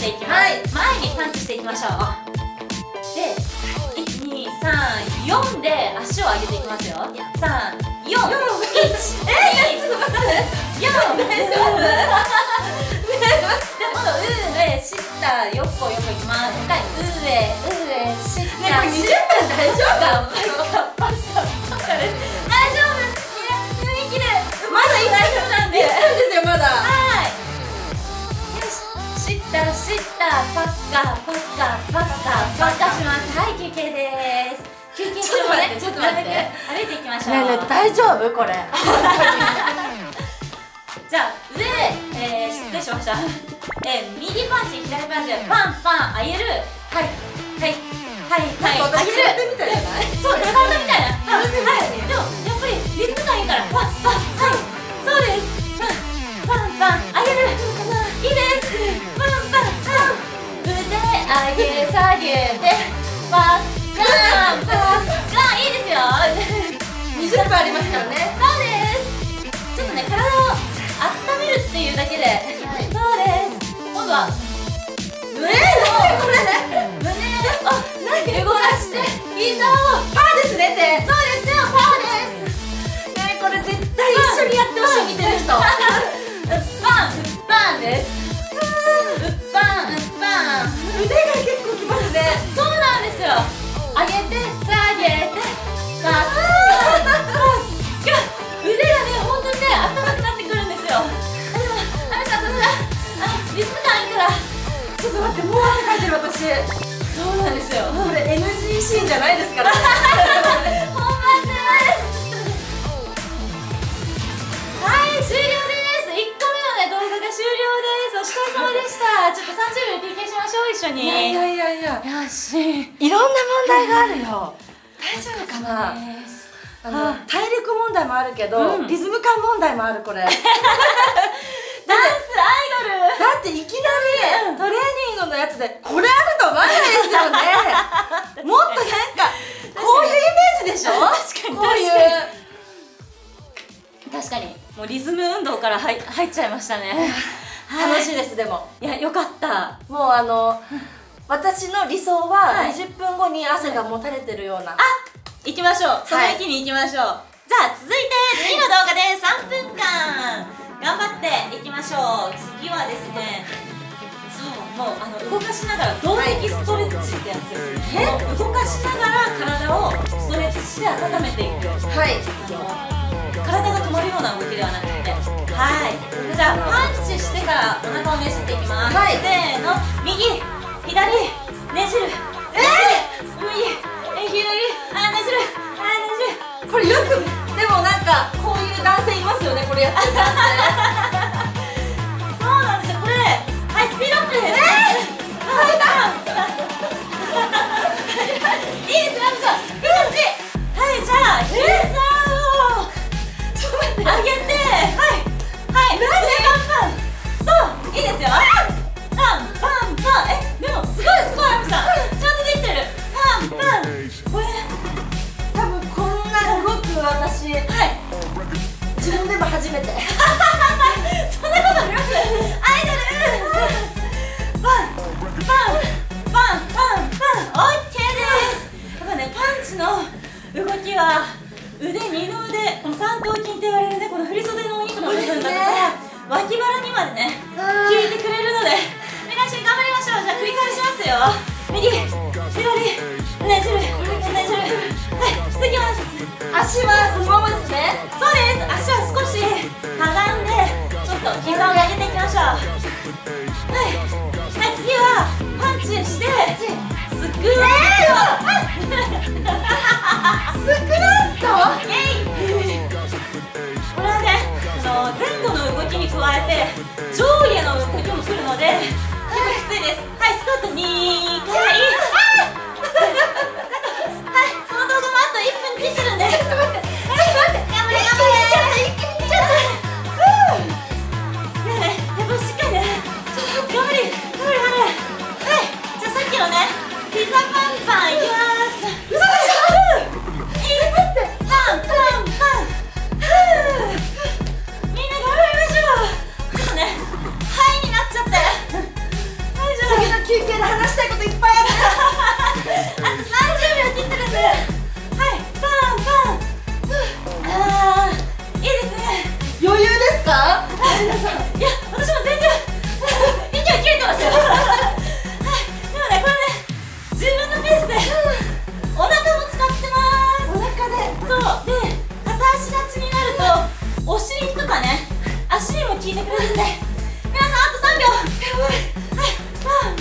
体を温めていきます、はい前にパンチしていきましょうで1234で足を上げていきますよ34 1 2 3 4で今度上下横横いきます上上下ねこれ20分大丈夫バパッカパッカパッカパッカしますはい休憩です休憩中もねちょっと待って歩いていきましょうねね大丈夫これじゃあ上、えー、失礼しました、えー、右パンチ左パンチパンパン上げるはいはいはいはい私上げるみたいじゃないそう体みたいなはいでもやっぱりリズム感いいからパンパンはいそうですパンパンパン上げるいいです上げ下げてパッカンパッカンいいです。よ20分あります。からねそうです。ちょっとね体を温めるっていうだけで、そうです。今度は胸をこれ胸を動かして膝をパーです。ねってそうです。よパーです。ねこれ絶対一緒にやってほしい見てる人うっぱんうっぱんです。ぱん腕が結構きますね。そうなんですよ。上げて下げて腕がね本当にね温かくなってくるんですよ。あでもあみさんさリズム感いいから。ちょっと待ってもう汗かいてる私。そうなんですよ。これ NG シーンじゃないですからいやいいろんな問題があるよ。大丈夫かなあの体力問題もあるけど、うん。リズム感問題もあるこれ。だ ダンスアイドル。っていきなりトレーニングのやつでこれあると思わないですよね。もっとなんかこういうイメージでしょ？確かに。こういう。確かに。もうリズム運動から入入っちゃいましたね。楽しいですでも。い。やよかった。もうあの私の理想ははい。20分後に汗がもたれてるような、あ行きましょう。その域に行きましょう、じゃあ続いて次の動画で3分間。頑張っていきましょう。次はですねそうもうあの動かしながら動的ストレッチってやつですね、もう動かしながら体をストレッチして温めていく。はい。体が止まるような動きではなくて。はい。じゃあパンチしてからお腹をねじっていきます、はい。せーの。右左ねじる。えー、右え左あねじる。あねじる。これよくでもなんかこういう男性いますよねこれやってる男 そうなんですよ。これはいスピードアップです。えー、はい右左ねじるねじるはい続きます足はそのままですねそうです足は少しかがんでちょっと膝を上げていきましょうはい、はい、次はパンチしてスクワット、スクラットイエイこれはねあの前後の動きに加えて上下の動きも来るのできついですはい。スカート2回はいその動画もあと1分切ってるんで。す効いてくれるんで皆さんあと3秒。やばい。はい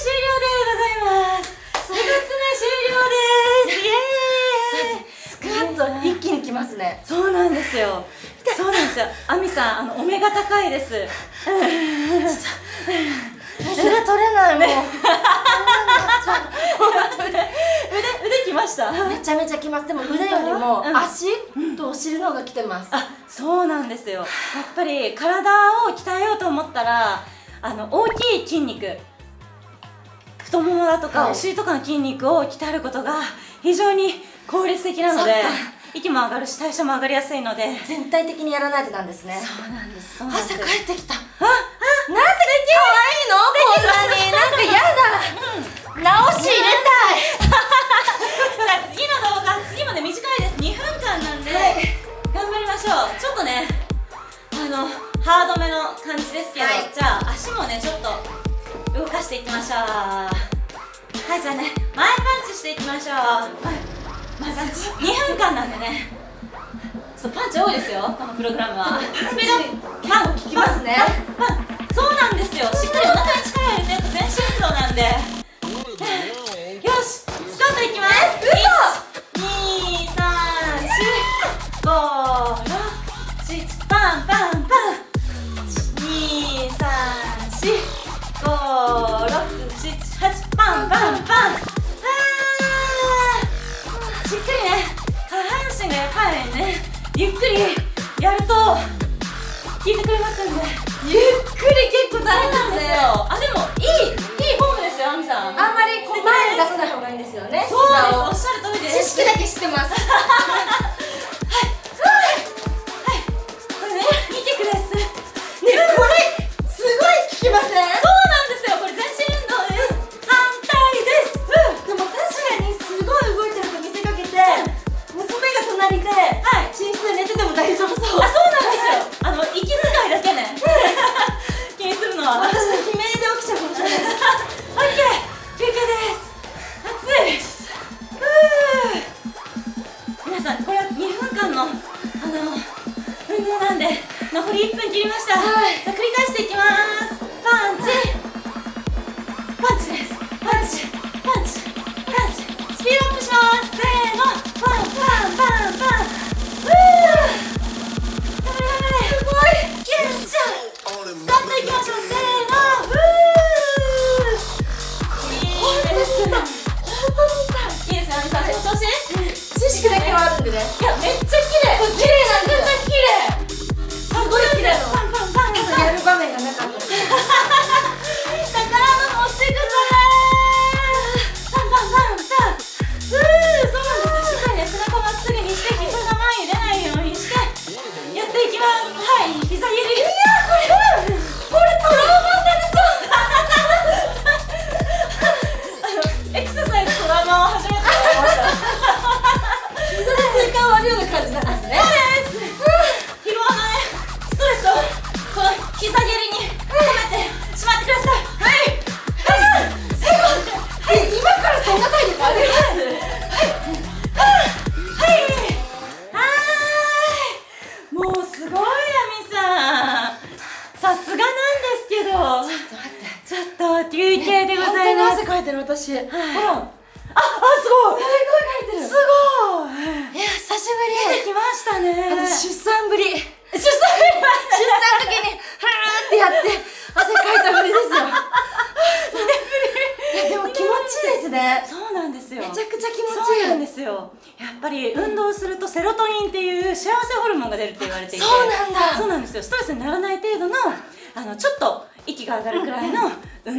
終了でござい。ます一つ目終了です。イエーイ。スクワット一気にきますね。そうなんですよ。そうなんですよ。亜美さんあのお目が高いです。それ取れないもう。腕 腕きました。めちゃめちゃきます。でも腕よりもうん。足とお尻の方がきてます。あそうなんですよ。やっぱり体を鍛えようと思ったらあの大きい筋肉太ももだとか、はい。お尻とかの筋肉を鍛えることが非常に効率的なので息も上がるし代謝も上がりやすいので。全体的にやらないとなんですね。そうなんですそうなんです。汗かいてきた。あなんて可愛いの？こんなに。なんかやだ。直し入れじゃあ次の動画次もね短いです。2分間なんで、はい。頑張りましょう。ちょっとねあのハードめの感じですけど、はい。じゃあ足もねちょっと動かしていきましょう。はいじゃあね前パンチしていきましょう。はい前パンチ2分間なんでね。そうパンチ多いですよこのプログラムは。スピードパン効きますね。そうなんですよしっかりお腹に力入れて全身運動なんでよしスタートいきますパンパンパン二三四五六七八パンパンパンあしっかりね下半身がやっぱりねゆっくりやると効いてくれますんでゆっくり結構大そうなんですよあでもいいいいフォームですよあみさんあんまりこう前に出さない方がいいんですよねそう膝をですおっしゃる通りです知識だけ知ってますだけ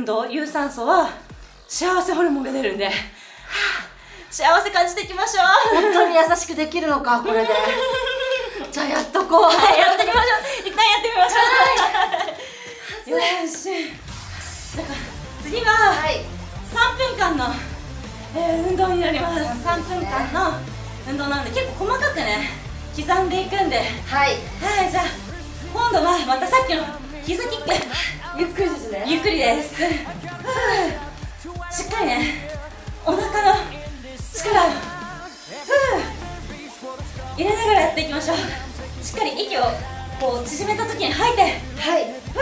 運動有酸素は幸せホルモンが出るんで、はあ幸せ感じていきましょう。本当に優しくできるのかこれで。じゃあやっとこう。はいやってみましょう。一旦やってみましょう。よし。だから次ははい。3分間の、えー運動になります。3分間の運動なので結構細かくね刻んでいくんで。はい。はいじゃあ今度はまたさっきの膝キックゆっくりですね。ゆっくりです。しっかりね。お腹の力を。入れながらやっていきましょう。しっかり息をこう縮めた時に吐いて。はい。ふう。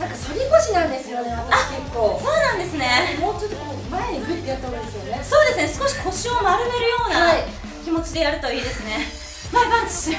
なんか反り腰なんですよね私結構。そうなんですね。もうちょっとこう前にグッてやった方がいいですよね。そうですね。少し腰を丸めるようなはい。気持ちでやるといいですね。前パンチ。しふう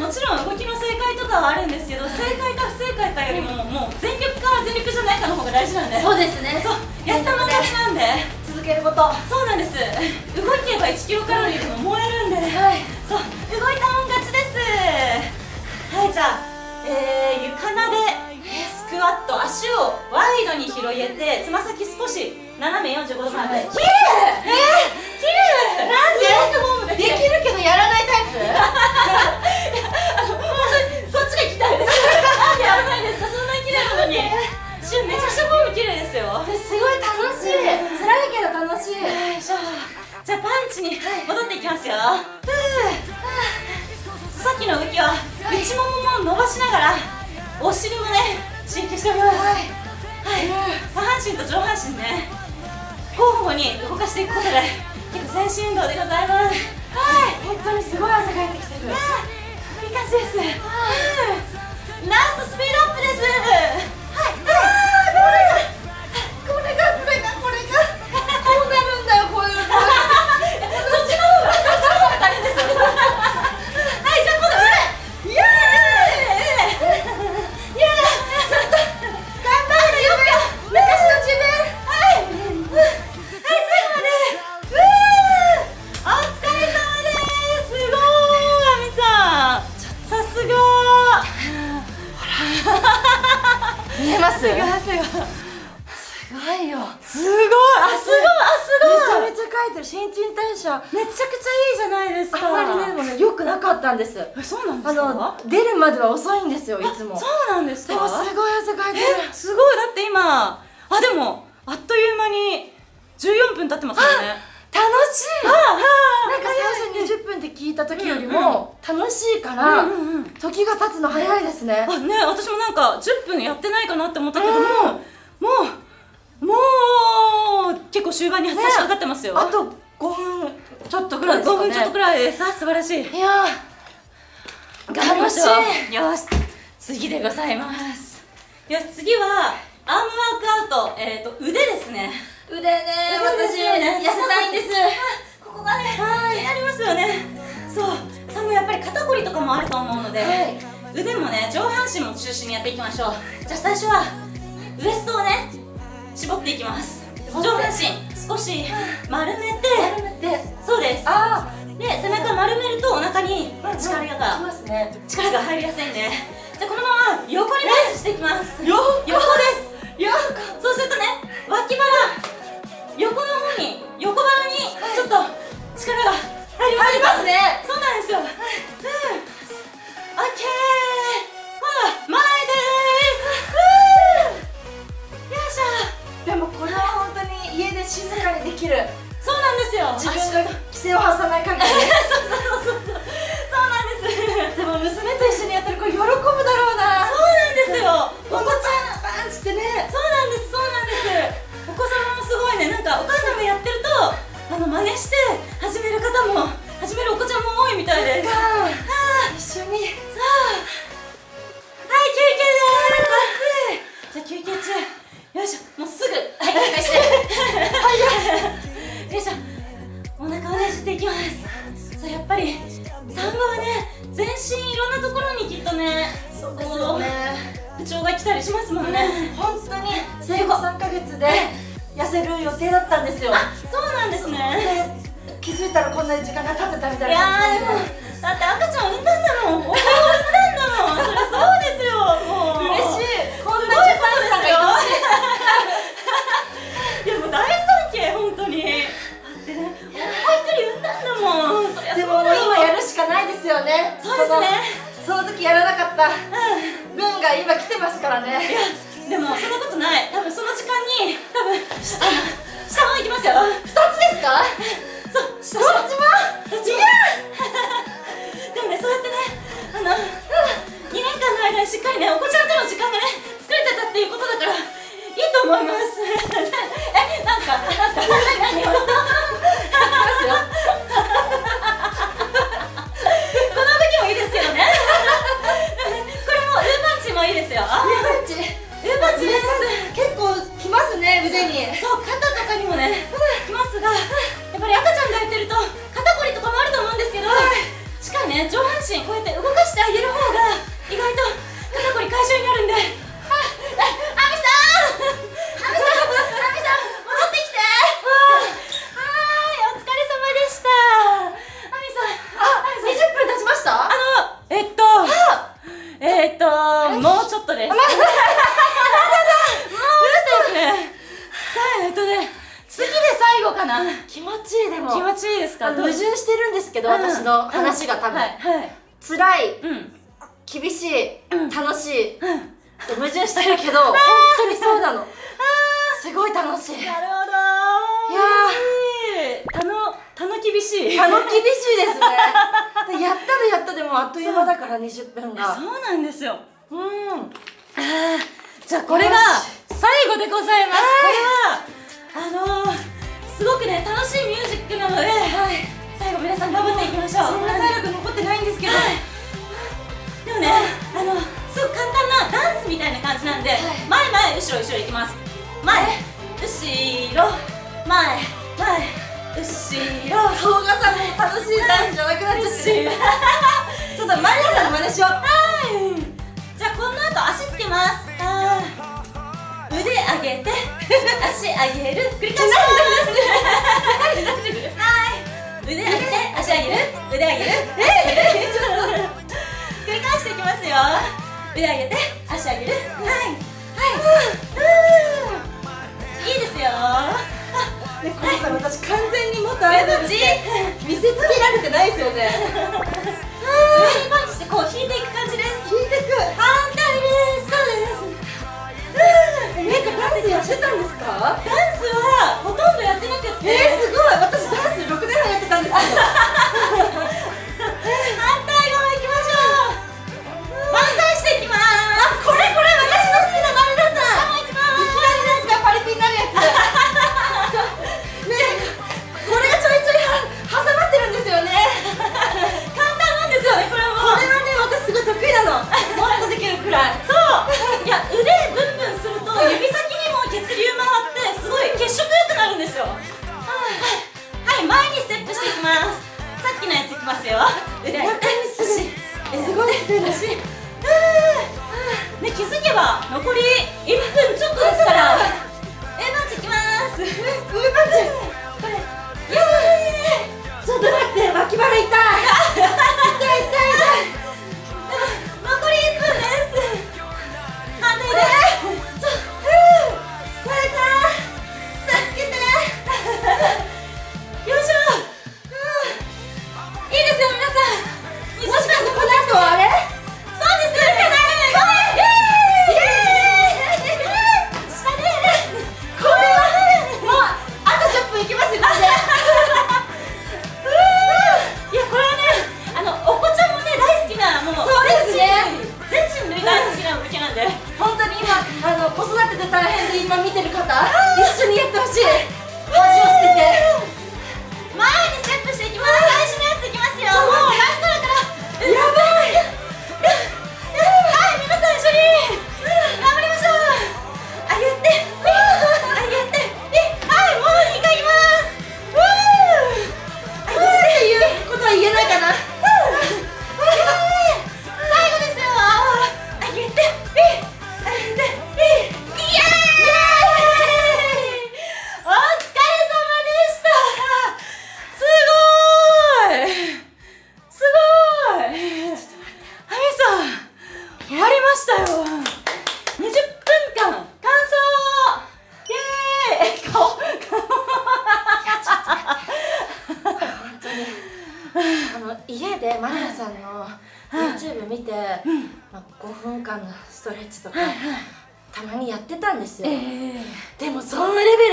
もちろん動きの正解とかはあるんですけど正解か不正解かよりももう全力か全力じゃないかの方が大事なんで。そうですね。そうやったもん勝ちなんで。続けること。そうなんです。動けば1キロカロリーでも燃えるんで。はい。そう動いたもん勝ちです。はいじゃあえー、床なでスクワット。足をワイドに広げてつま先少し斜め45度まで、はい。きれいえー、きれいなんで？でできるけどやらないタイプ？そっちが聞きたいです。なんでやらないです。かそんなに綺麗なのに。しめちゃくちゃフォーム綺麗ですよ。すごい楽しい。辛いけど楽しい。よいしょじゃあパンチに戻っていきますよ、ふうさっきの動きは内ももも伸ばしながらお尻もね刺激しております。はい、下半身と上半身ね交互に動かしていくことで結構全身運動でございますはい。本当にすごい汗かいてきてるいい感じです。うんラストスピードアップです。新陳代謝。あめちゃくちゃいいじゃないですか。んまりねもね良くなかったんです。えそうなんであすか？の出るまでは遅いんですよいつも。そうなんですか？でもすごい汗かいてる。えすごい。だって今あでもあっという間に14分経ってますよね。楽しい。ああなんか最初20分って聞いた時よりも楽しいからうんうんうん。時が経つの早いですね。あね私もなんか10分やってないかなって思ったけども、もうもう結構終盤に差し掛かってますよ、あと5分ちょっとぐらいです5かね。分ちょっとくらいです。あ素晴らしい。いやー。頑張りましょ楽うよし。次でございます。よし次はアームワークアウト。えっ、と腕ですね。腕ね私ね痩せたいんです。ここがね気になりますよね。そう。さもやっぱり肩こりとかもあると思うので、はい。腕もね上半身も中心にやっていきましょう。じゃあ最初はウエストをね絞っていきます。上半身少し丸めて丸めて。そうです。あで背中丸めるとお腹にあ力きが力が入りやすいんで。じゃあこのまま横にパンチしていきます。横？横です。横？そうするとね脇腹しょもうすぐはい返してはいよいしょお腹を出していきますそうやっぱり産後はね全身いろんなところにきっとねそうですよね不調が来たりしますもんね本当に生後3か月で痩せる予定だったんですよあそうなんですね気づいたらこんなに時間が経ってたみたいないやでもだって赤ちゃん産んだ時やらなかった。うん分が今来てますからね。いやでもそんなことない。多分その時間に多分下下も行きますよ。2つですか？そう下どっちもどっちもでもねそうやってねあの2年間の間にしっかりねお子ちゃんとの時間がね作れてたっていうことだからいいと思います。えなんすか？なんすか？何？何？をますよ結構きますね腕に。そう肩とかにもね。きますがやっぱり赤ちゃん抱いてると肩こりとかもあると思うんですけど、しっかりね上半身こうやって動かしてあげる方が意外と肩こり解消になるんでああみさんあみさんあみさん戻ってきてはーいお疲れ様でしたあみさんあ20分経ちましたあのえっとえっともうちょっとですもうちょっとですねさあえっとね次で最後かな気持ちいいでも気持ちいいですかあの矛盾してるんですけど、私の話が多分、はいはい辛いうん厳しい、うん楽しいうん矛盾してるけど本当にそうなのすごい楽しいなるほどいやーたのたの厳しいあの厳しいですねでやったらやったでもあっという間だから20分がそうなんですよ。うん。あーじゃあこれが最後でございます。これはあのー、すごくね楽しいミュージックなので、最後皆さん頑張っていきましょう。そんな体力残ってないんですけど、はい。でもねあのすごく簡単なダンスみたいな感じなんで、前前後ろ後ろいきます。前後ろ。前前後ろ。顔がさもう楽しいダンスじゃなくなっちゃってるちょっとマリアさんの真似しよう。はい。じゃあこの後足つけます。腕上げて 足上げる。繰り返します。はい。腕上げて足上げる。腕上げる。え 繰り返していきますよ。腕上げて足上げる。はい。はい。い。いですよ。ねこれさ私完全に元アイドル見せつけられてないですよねパンチしてこう引いていく感じです引いていく反対ですそうですえなんかダンスやってたんですかダンスはほとんどやってなくってえー、すごい。私ダンス6年半やってたんですけど。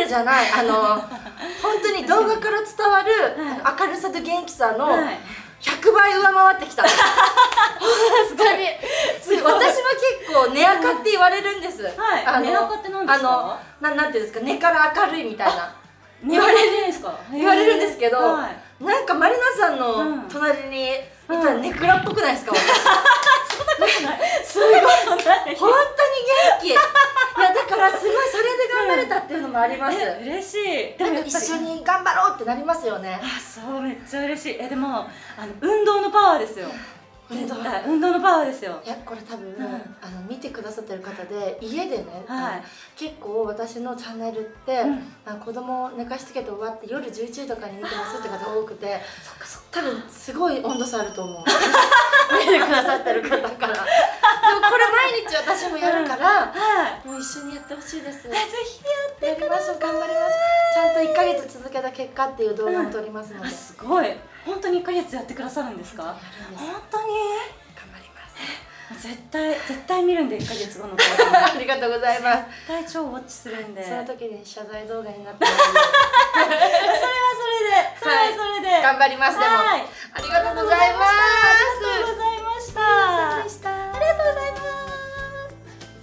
ルじゃない。あの本当に動画から伝わる、明るさと元気さのはい。100倍上回ってきた。本当に。すごい。私は結構寝垢って言われるんです、はい。あの寝垢って何ですか？あのななんていうんですか？根から明るいみたいな。言われるんですか？言われるんですけど、はい。なんかマリナさんうん。の隣にいたらネクラっぽくないですか、私すごい。本当に元気。いやだからすごいそれで頑張れたっていうのもあります、え嬉しい。でも一緒に頑張ろうってなりますよね。あそうめっちゃ嬉しい。えでもあの運動のパワーですよ。運動。運動のパワーですよ。いやこれ多分、ん。あの見てくださってる方で家でね、はい。結構私のチャンネルって、ん。あの子供を寝かしつけて終わって夜11時とかに見てますって方多くて そっかそっか。多分すごい温度差あると思う 見てくださってる方から。でもこれ毎日私もやるから、はい。もう一緒にやってほしいです。えぜひやってやりましょう頑張りましょうちゃんと1ヶ月続けた結果っていう動画も撮りますので、あすごい。本当に1ヶ月やってくださるんですか？本当に？頑張ります絶対絶対見るんで1か月後の ありがとうございます。絶対超ウォッチするんで。その時に謝罪動画になって それはそれで、はい、それはそれで、頑張りますでも、はい、ありがとうございます。ありがとうございました。ありがとうございます。